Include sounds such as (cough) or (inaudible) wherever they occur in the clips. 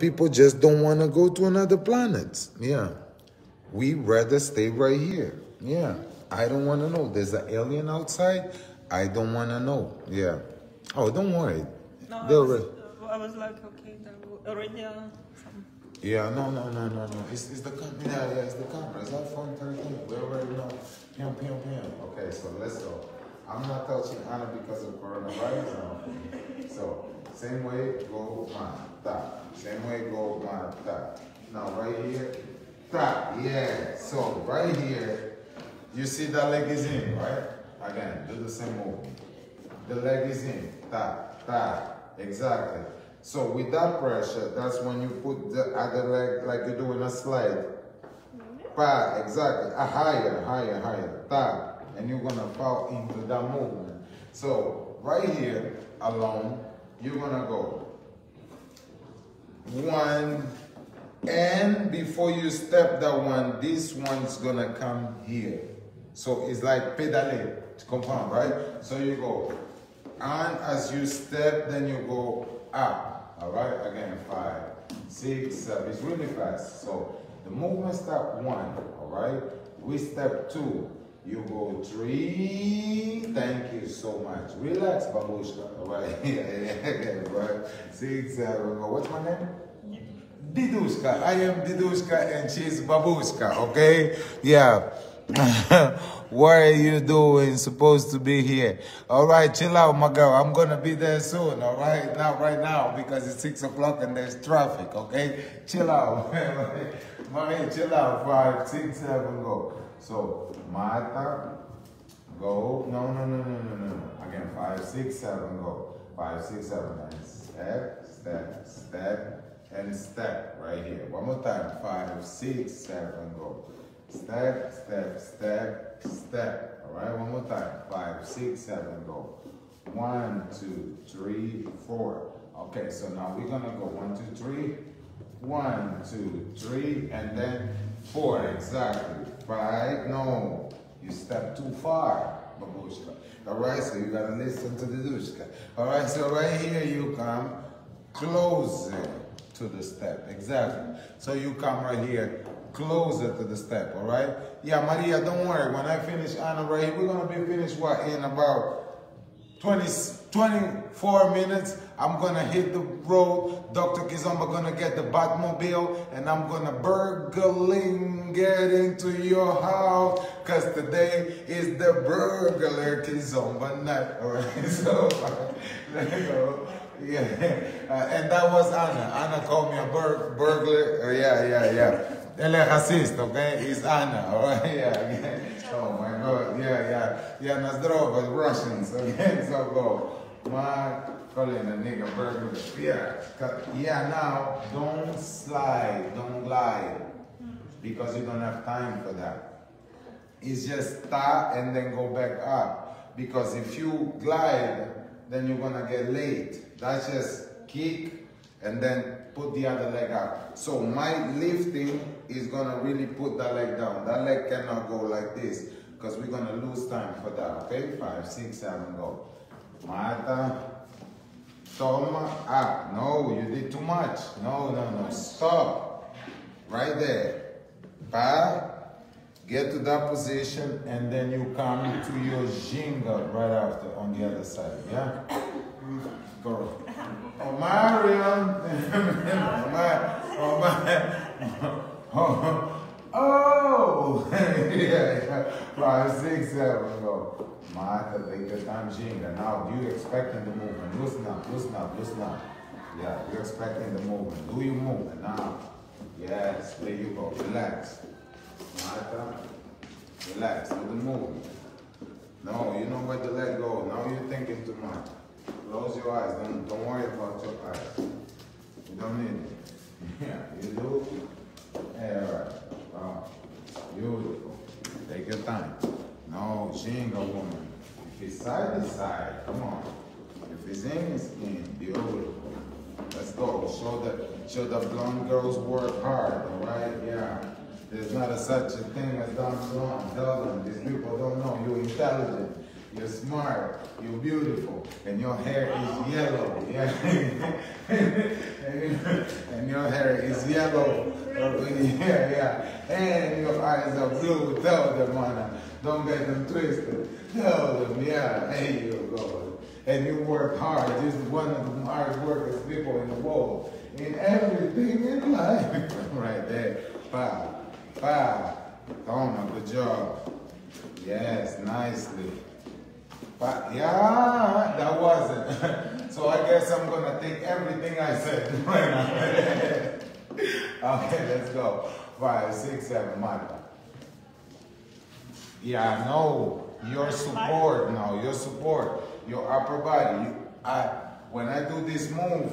People just don't want to go to another planet. Yeah. We rather stay right here. Yeah. I don't want to know. There's an alien outside. I don't want to know. Yeah. Oh, don't worry. No, I They'll was, I was like, okay, already uh, some. Yeah, no, no, no, no, no. It's, it's the camera. Yeah, yeah, it's the camera. Is that phone 13? We already know. Pam, pam, pam. Okay, so let's go. I'm not touching Anna because of coronavirus. So, same way, go my tap. Same way, go my tap. Now, right here, tap. Yeah. So, right here, you see that leg is in, right? Again, do the same movement. The leg is in. Tap, tap. Exactly. So with that pressure, that's when you put the other leg like you're doing a slide. Mm-hmm. Pa, exactly. A higher, higher, higher. Tap. And you're gonna fall into that movement. So right here, alone, you're gonna go one, and before you step that one, this one's gonna come here. So it's like pedale to compound, right? So you go and as you step, then you go up. All right, again, five, six, seven. It's really fast. So the movement step one, all right? We step two. You go three. Thank you so much. Relax, babushka. All right, (laughs) Six. What's my name? Didushka. I am Didushka and she's Babushka, okay? Yeah. (laughs) what are you doing? Supposed to be here. All right, chill out, my girl. I'm gonna be there soon, all right? Not right now because it's six o'clock and there's traffic, okay? Chill out. (laughs) Man, chill out. Five, six, seven, go. So, Mata, go. No, no, no, no, no, no. Again, five, six, seven, go. Five, six, seven, and step, step, step, and step right here. One more time. Five, six, seven, go. Step, step, step, step. All right, one more time. Five, six, seven, go. One, two, three, four. Okay, so now we're gonna go one, two, three. One, two, three, and then four. Exactly. Five. No, you step too far, babushka. All right, so you gotta listen to the dushka. All right, so right here you come closer to the step. Exactly. So you come right here closer to the step, all right? Yeah, Maria, don't worry. When I finish Anna right here, we're to be finished, what, in about 20, 24 minutes. I'm gonna hit the road. Dr. Kizomba gonna get the Batmobile and I'm gonna burgling get into your house. Cause today is the burglar Kizomba night. (laughs) All right, so there you go. Yeah, uh, and that was Anna. Anna called me a bur burglar. Uh, yeah, yeah, yeah. Ele racist, okay? It's Anna, (laughs) all right? Yeah, yeah, Oh my God, yeah, yeah. Yeah, Nazdrova, Russians, (laughs) okay? So go. My calling a nigga burglar. Yeah, yeah, now don't slide, don't glide, because you don't have time for that. It's just start and then go back up. Because if you glide, then you're gonna get late. That's just kick and then put the other leg out. So my lifting is gonna really put that leg down. That leg cannot go like this because we're gonna lose time for that, okay? Five, six, seven, go. Mata, toma, ah, up. No, you did too much. No, no, no, stop. Right there. Pa, get to that position and then you come to your jingle right after on the other side, yeah? Go. (laughs) (laughs) Oh, Mariam. oh, my. Oh, (laughs) yeah, yeah. Five, six, seven, go. Time, jingle. Now, you expecting the movement. Loosen up, loosen up, loosen up. Yeah, you're expecting the movement. Do your movement now. Yes, there you go. Relax. Martha, relax. Do the movement. No, you know where the leg go. Now you're thinking too much. Close your eyes. Don't, don't worry about your eyes. You don't need it. (laughs) Yeah, you do. Yeah, all right. Beautiful. Take your time. No, jingle woman. If it's side to side, come on. If it's in, it's in. Beautiful. Let's go. Show the show the blonde girls work hard, all right? Yeah. There's not a, such a thing as dumb blonde. Tell them. These people don't know. You're intelligent. You're smart. You're beautiful. And your hair is yellow. Yeah. (laughs) and your hair is yellow. Yeah, yeah. And your eyes are blue. Tell them, Anna. Don't get them twisted. Tell them, yeah. There you go. And you work hard. This is one of the hard workers people in the world. In everything in life. (laughs) right there. Five. Five. Toma, good job. Yes, nicely. But yeah, that wasn't. (laughs) so I guess I'm gonna take everything I said right (laughs) now. okay, let's go. Five, six, seven, Marta. Yeah, no, your support no, your support, your upper body. You, I, when I do this move,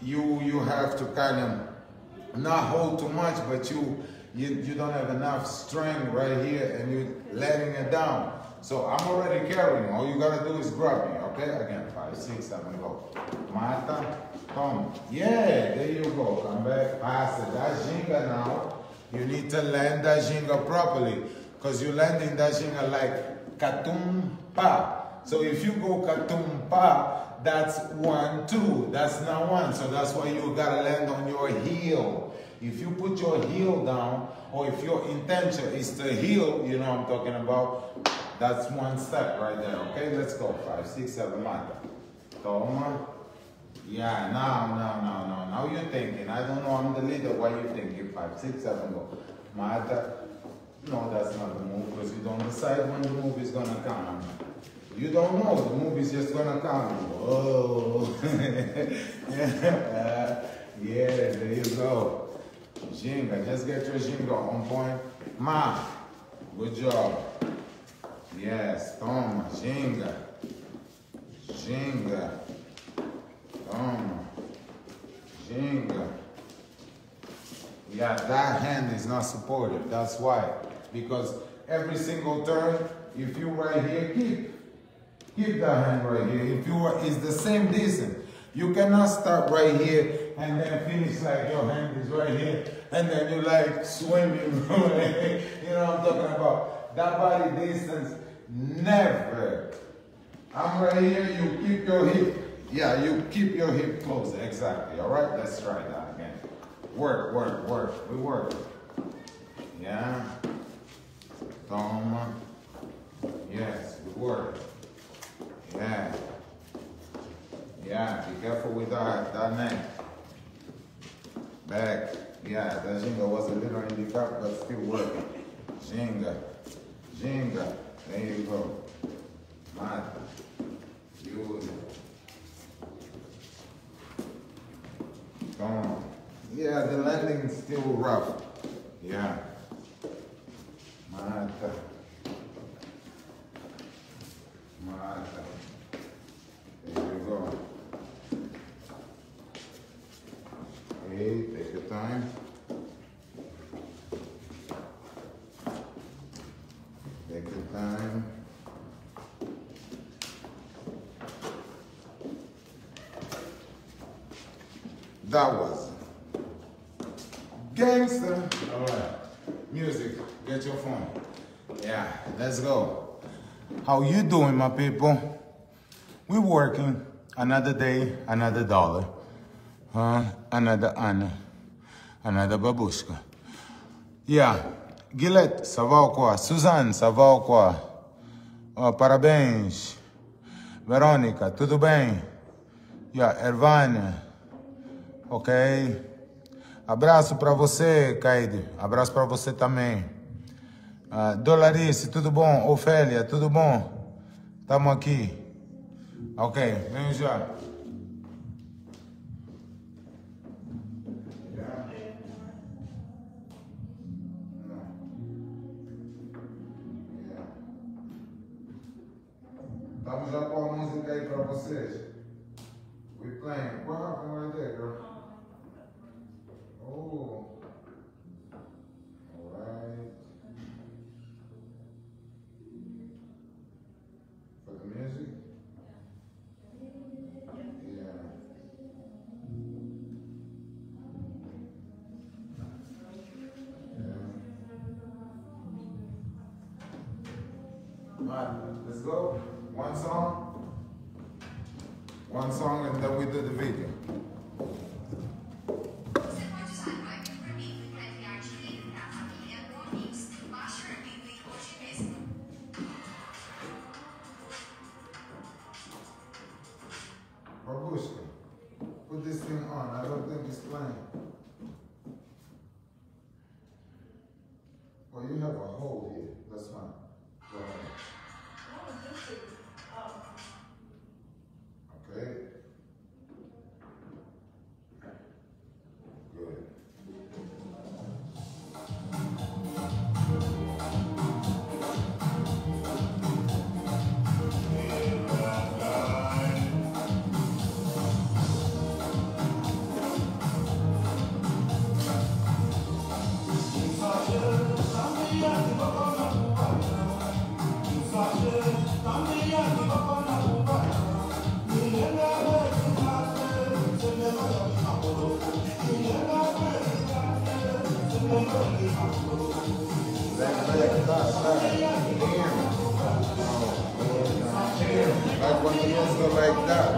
you you have to kind of not hold too much, but you you, you don't have enough strength right here and you're letting it down. So I'm already carrying. All you gotta do is grab me, okay? Again, five, six, seven, go. Mata, come. Yeah, there you go. Come back, pass it. That ginga now, you need to land that ginga properly. Because you're landing that ginga like katum pa. So if you go katum pa, that's one, two. That's not one. So that's why you gotta land on your heel. If you put your heel down, or if your intention is to heel, you know I'm talking about, that's one step right there. Okay, let's go. Five, six, seven, mata. Toma. Yeah, now, now, now, now. Now you're thinking. I don't know, I'm the leader. Why you thinking? Five, six, seven, go. Mata. No, that's not the move because you don't decide when the move is gonna come. You don't know. The move is just gonna come. Whoa. yeah, (laughs) yeah, there you go. Ginga, just get your ginga on point. Ma, good job. Yes, toma, ginga. Ginga. Toma. Ginga. Yeah, that hand is not supported. That's why. Because every single turn, if you right here, keep. Keep that hand right here. If you are, it's the same distance. You cannot start right here and then finish like your hand is right here and then you like swimming. (laughs) you know what I'm talking about? That body distance, never. I'm right here, you keep your hip. Yeah, you keep your hip close. Exactly. All right, let's try that again. Work, work, work. We work. Yeah. Toma. Yes, we work. Yeah. Yeah, be careful with that, that neck. Back. Yeah, the Ginga was a little handicapped, but still working. Ginga. Ginga. There you go. Mata. Beautiful. Come on. Yeah, the landing is still rough. Yeah. Mata. Mata. There you go. Okay, take your time. Take your time. That was gangster. All right, music. Get your phone. Yeah, let's go. How you doing, my people? We working. Another day, another dollar. Huh? Another Anna. Another babushka. Yeah. Guilherme, ça va ou quoi? Suzanne, ça va ou quoi? Oh, parabéns. Verônica, tudo bem? Yeah, Ervânia. Ok. Abraço para você, Caide. Abraço para você também. Uh, Dolarice, tudo bom? Ofélia, tudo bom? Estamos aqui. Ok, vem já. We playing. What happened right there, girl? Oh. All right. For the music? Yeah. yeah. All right, let's go. One song, one song, and then we do the video. Babushka, put this thing on. I don't think it's playing. Well, you have a hole here. That's fine. that.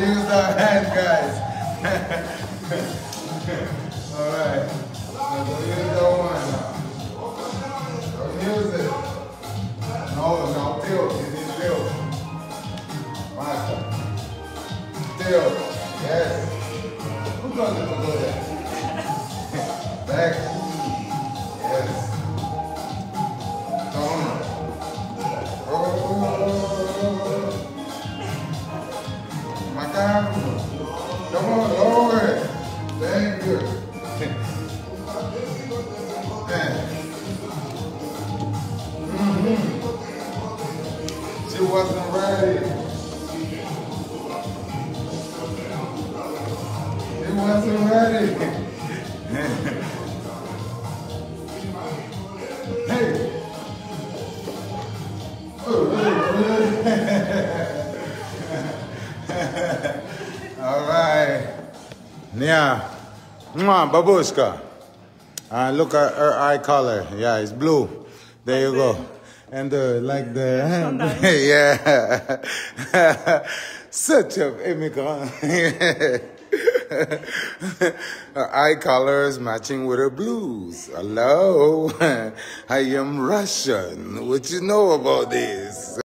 use our hands, guys. (laughs) All right. Now don't use that one. Don't use it. No, no, tilt. You need tilt. Master. Tilt. Yes. Who's going to do there? Back. Santo. Yeah. Mwah, babushka. Uh, look at her eye color. Yeah, it's blue. There you go. And uh, like the yeah. (laughs) (laughs) Such a immigrant. (laughs) her eye color is matching with her blues. Hello. I am Russian. What you know about this?